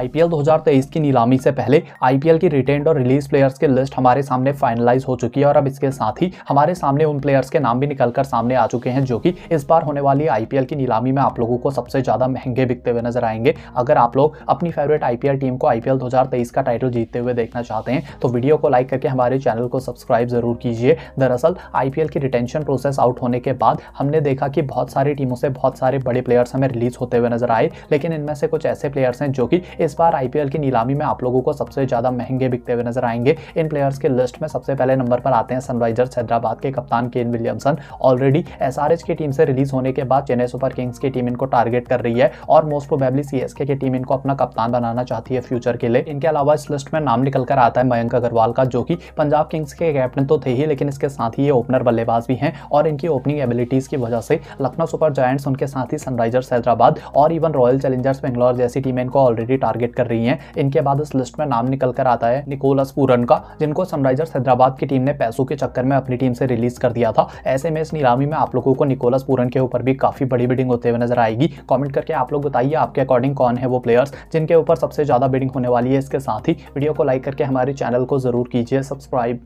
IPL 2023 की नीलामी से पहले आईपीएल की रिटेंड और रिलीज़ प्लेयर्स की लिस्ट हमारे सामने फाइनलाइज हो चुकी है और अब इसके साथ ही हमारे सामने उन प्लेयर्स के नाम भी निकलकर सामने आ चुके हैं जो कि इस बार होने वाली आईपीएल की नीलामी में आप लोगों को सबसे ज़्यादा महँगे बिकते हुए नज़र आएँगे। अगर आप लोग अपनी फेवरेट आईपीएल टीम को आईपीएल 2023 का टाइटल जीतते हुए देखना चाहते हैं तो वीडियो को लाइक करके हमारे चैनल को सब्सक्राइब ज़रूर कीजिए। दरअसल आईपीएल की रिटेंशन प्रोसेस आउट होने के बाद हमने देखा कि बहुत सारी टीमों से बहुत सारे बड़े प्लेयर्स हमें रिलीज़ होते हुए नज़र आए, लेकिन इनमें से कुछ ऐसे प्लेयर्स हैं जो कि इस बार आईपीएल की नीलामी में आप लोगों को सबसे ज़्यादा महँगे बिकते हुए नज़र आएँगे। इन प्लेयर्स के लिस्ट में सबसे पहले नंबर पर आते हैं सनराइजर्स हैदराबाद के कप्तान केन विलियमसन ऑलरेडी एस की टीम से रिलीज़ होने के बाद चेन्नई सुपर किंग्स की टीम इनको टारगेट कर रही है और मोस्ट प्रोबेबली सी की टीम इनको अपना कप्तान बनाना चाहती है फ्यूचर के लिए। इनके अलावा इस लिस्ट में नाम निकल कर आता है मयंक अग्रवाल का, जो कि पंजाब किंग्स के कैप्टन तो थे ही, लेकिन इसके साथ ही ये ओपनर बल्लेबाज भी हैं और इनकी ओपनिंग एबिलिटीज की वजह से लखनऊ सुपर जायंट्स उनके साथ ही सनराइजर्स हैदराबाद और इवन रॉयल चैलेंजर्स बेंगलोर जैसी टीमें इनको ऑलरेडी टारगेट कर रही है। इनके बाद इस लिस्ट में नाम निकल कर आता है निकोलस पूरन का, जिनको सनराइजर्स हैदराबाद की टीम ने पैसों के चक्कर में अपनी टीम से रिलीज़ कर दिया था। ऐसे में इस नीलामी में आप लोगों को निकोलस पूरन के ऊपर भी काफ़ी बड़ी बिडिंग होते हुए नज़र आएगी। कॉमेंट करके आप लोग बताइए आपके अकॉर्डिंग कौन है वो प्लेयर्स जिनके ऊपर सबसे ज़्यादा बिडिंग होने वाली है इसके साथ ही। वीडियो को लाइक करके हमारे चैनल को ज़रूर कीजिए सब्सक्राइब